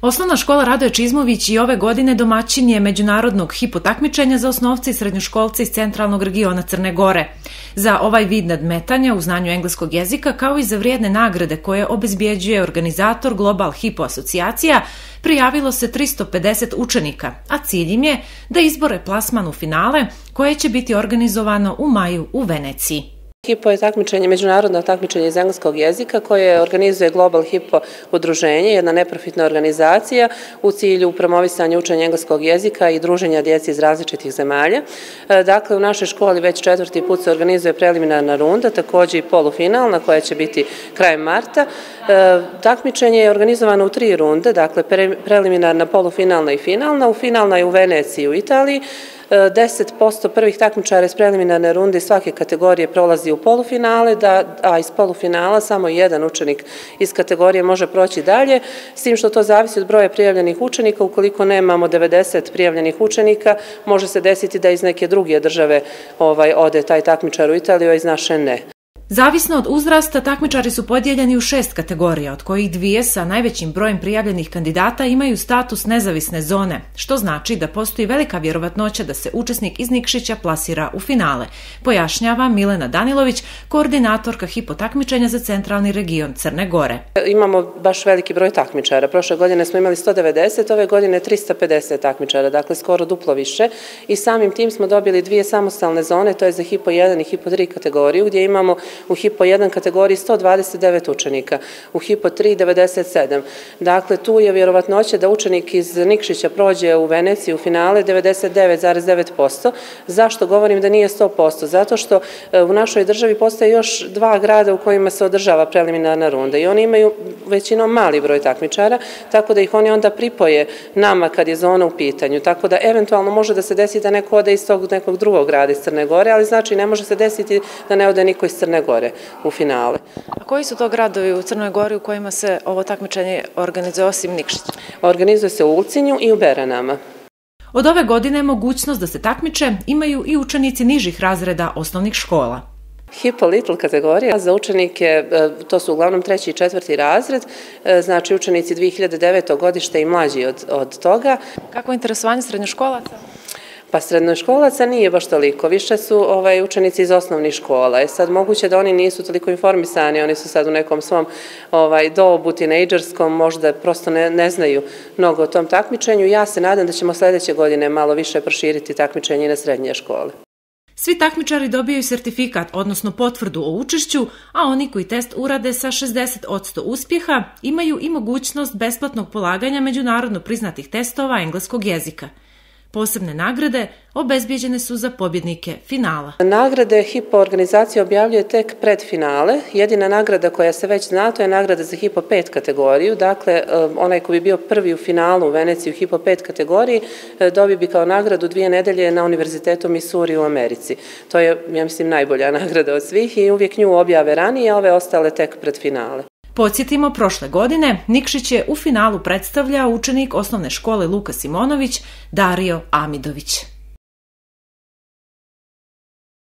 Osnovna škola Radoje Čizmović i ove godine domaćin je međunarodnog hipotakmičenja za osnovce i srednjoškolce iz centralnog regiona Crne Gore. Za ovaj vid nadmetanja u znanju engleskog jezika kao i za vrijedne nagrade koje obezbjeđuje organizator Global Hipo Asocijacija prijavilo se 350 učenika, a cilj im je da izbore plasman u finale koje će biti organizovano u maju u Veneciji. HIPO je takmičenje, međunarodno takmičenje iz engleskog jezika koje organizuje Global HIPO udruženje, jedna neprofitna organizacija u cilju promovisanja učenja engleskog jezika i druženja djeci iz različitih zemalja. E, dakle, u našoj školi već četvrti put se organizuje preliminarna runda, također i polufinalna koja će biti krajem marta. E, takmičenje je organizovano u tri runde, dakle preliminarna, polufinalna i finalna. U finalna je u Veneciji u Italiji. 10% prvih takmičara iz preliminarne runde svake kategorije prolazi u polufinale, a iz polufinala samo jedan učenik iz kategorije može proći dalje, s tim što to zavisi od broja prijavljenih učenika. Ukoliko nemamo 90 prijavljenih učenika, može se desiti da iz neke druge države ovaj, ode taj takmičar u Italiju, a iz naše ne. Zavisno od uzrasta, takmičari su podijeljeni u šest kategorija, od kojih dvije sa najvećim brojem prijavljenih kandidata imaju status nezavisne zone, što znači da postoji velika vjerovatnoća da se učesnik iz Nikšića plasira u finale, pojašnjava Milena Danilović, koordinatorka hipotakmičenja za centralni region Crne Gore. Imamo baš veliki broj takmičara. Prošle godine smo imali 190, ove godine 350 takmičara, dakle skoro duplo više i samim tim smo dobili dvije samostalne zone, to je za hipo 1 i hipo 3 kategoriju, gdje imamo u HIPO 1 kategoriji 129 učenika, u HIPO 3 97. Dakle, tu je vjerovatnoće da učenik iz Nikšića prođe u Veneciji u finale 99,9%. Zašto govorim da nije 100%? Zato što e, u našoj državi postoje još dva grada u kojima se održava preliminarna runda i oni imaju većinom mali broj takmičara, tako da ih oni onda pripoje nama kad je zona u pitanju. Tako da eventualno može da se desi da neko ode iz tog nekog drugog grada iz Crne Gore, ali znači ne može se desiti da ne ode niko iz Crne Gore u finale. A koji su to gradovi u Crnoj Gori u kojima se ovo takmičenje organizuje osim Nikšića? Organizuje se u Ulcinju i u Beranama. Od ove godine mogućnost da se takmiče imaju i učenici nižih razreda osnovnih škola. Hipo Little kategorija za učenike, e, to su uglavnom treći i četvrti razred, e, znači učenici 2009. godište i mlađi od, od toga. Kako je interesovanje srednjoškolaca? Pa srednjoškolaca nije baš toliko, više su ovaj, učenici iz osnovnih škola. E sad moguće da oni nisu toliko informisani, oni su sad u nekom svom ovaj, dobu, tinejdžerskom, možda prosto ne, ne znaju mnogo o tom takmičenju. Ja se nadam da ćemo sljedeće godine malo više proširiti takmičenje na srednje škole. Svi takmičari dobijaju sertifikat, odnosno potvrdu o učešću, a oni koji test urade sa 60% uspjeha imaju i mogućnost besplatnog polaganja međunarodno priznatih testova engleskog jezika. Posebne nagrade obezbijeđene su za pobjednike finala. Nagrade HIPO organizacija objavljuje tek pred finale. Jedina nagrada koja se već zna, to je nagrada za HIPO 5 kategoriju. Dakle, eh, onaj ko bi bio prvi u finalu u Veneciji u HIPO 5 kategoriji, eh, dobi bi kao nagradu dvije nedelje na Univerzitetu Missouri u Americi. To je, ja mislim, najbolja nagrada od svih i uvijek nju objave ranije, a ove ostale tek pred finale. Podsjetimo, prošle godine Nikšić je u finalu predstavlja učenik osnovne škole Luka Simonović, Dario Amidović.